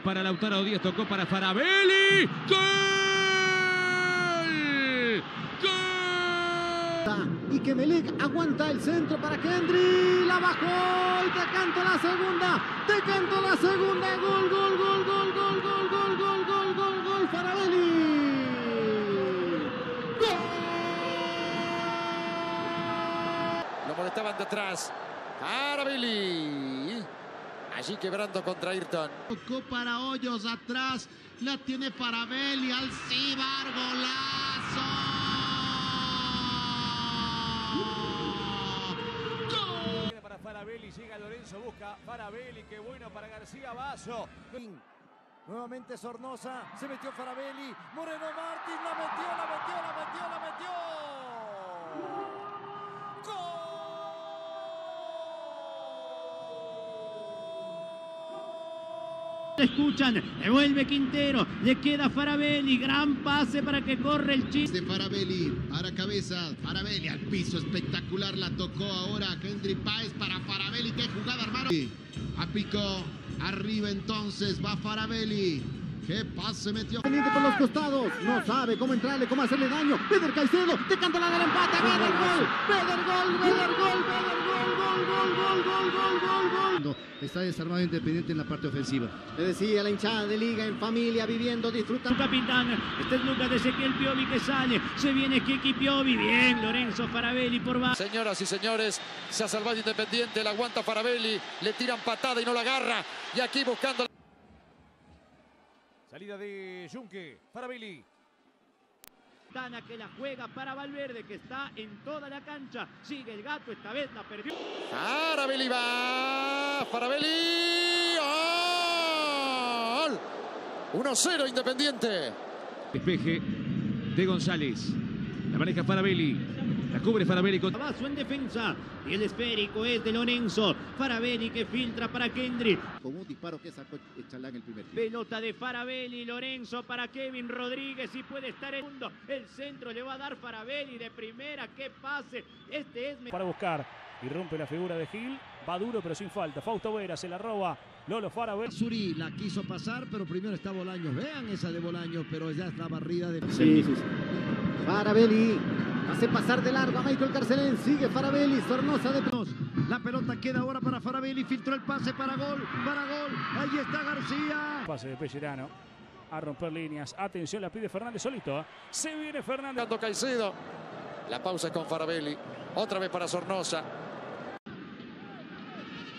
Para Lautaro Díaz tocó para Farabelli. ¡Gol! ¡Gol! Y que Melec aguanta el centro para Kendry. La bajó y te canto la segunda. Te canto la segunda. Gol, gol, gol, gol, gol, gol, gol, gol, gol, gol, gol. Farabelli. Lo molestaban detrás. Farabelli. Allí quebrando contra Ayrton. Tocó para Hoyos atrás. La tiene Farabelli. Alcibar. Golazo. Para Farabelli, llega Lorenzo, busca Farabelli, qué bueno para García Vaso. Nuevamente Sornosa, se metió Farabelli, Moreno Martín, la metió, la metió, la metió, la metió. Escuchan, devuelve Quintero, le queda Farabelli, gran pase para que corre el chiste. De Farabelli, para cabeza, Farabelli al piso, espectacular, la tocó ahora Kendry Páez para Farabelli, qué jugada hermano. A pico, arriba entonces va Farabelli, qué pase metió. Pendiente por los costados, no sabe cómo entrarle, cómo hacerle daño. Peder Caicedo, te canta la del empate, Peder gol, Peder gol, Peder gol, Peder gol, gol, gol, gol, gol, gol, gol, gol. Está desarmado Independiente en la parte ofensiva. Le decía la hinchada de liga en familia, viviendo, disfrutando. capitán, este es Lucas de Ezequiel Piovi que sale, se viene Kiki Piovi, bien, Lorenzo Farabelli por va. Señoras y señores, se ha salvado Independiente, la aguanta Farabelli, le tiran patada y no la agarra. Y aquí buscando... Salida de Junque, Farabelli. Tana que la juega para Valverde que está en toda la cancha. Sigue el gato, esta vez la perdió. Farabelli va. Farabelli. ¡Gol! 1-0 Independiente. Despeje de González. La maneja Farabelli. La cubre Farabelli con Vaso en defensa. Y el esférico es de Lorenzo. Farabelli que filtra para Kendry. Con un disparo que sacó Chalá en el primer tiempo. Pelota de Farabelli, Lorenzo para Kevin Rodríguez y puede estar en mundo. El centro le va a dar Farabelli de primera. ¡Qué pase! Este es... Para buscar. Irrumpe la figura de Gil. Va duro pero sin falta. Fausto Vera se la roba. Lolo Farabelli. Suri la quiso pasar, pero primero está Bolaños. Vean esa de Bolaños, pero ya está barrida de... Sí, sí, sí. Farabelli hace pasar de largo a Michael Carcelén. Sigue Farabelli, Sornosa de La pelota queda ahora para Farabelli. Filtró el pase para gol, para gol. Ahí está García. Pase de Pellerano. A romper líneas. Atención, la pide Fernández solito. ¿eh? Se viene Fernández. Caicedo. La pausa es con Farabelli. Otra vez para Sornosa.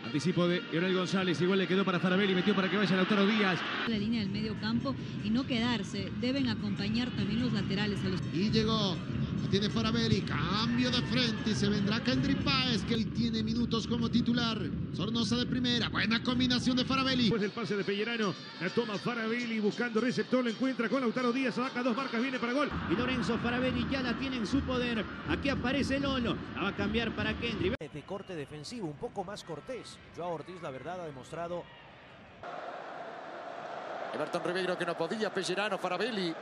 Anticipo de Leonel González. Igual le quedó para Farabelli. Metió para que vaya Lautaro Díaz. La línea del medio campo y no quedarse. Deben acompañar también los laterales a los. Y llegó. La tiene Farabelli. Cambio de frente. y Se vendrá Kendry Páez, que hoy tiene minutos como titular. Sornosa de primera. Buena combinación de Farabelli. Después del pase de Pellerano, la toma Farabelli buscando receptor, lo encuentra con Lautaro Díaz, saca dos marcas, viene para gol. Y Lorenzo Farabelli ya la tiene en su poder. Aquí aparece Lolo. La va a cambiar para Kendry. De corte defensivo, un poco más cortés. Joao Ortiz, la verdad, ha demostrado Everton Ribeiro que no podía. Pellerano, Farabelli.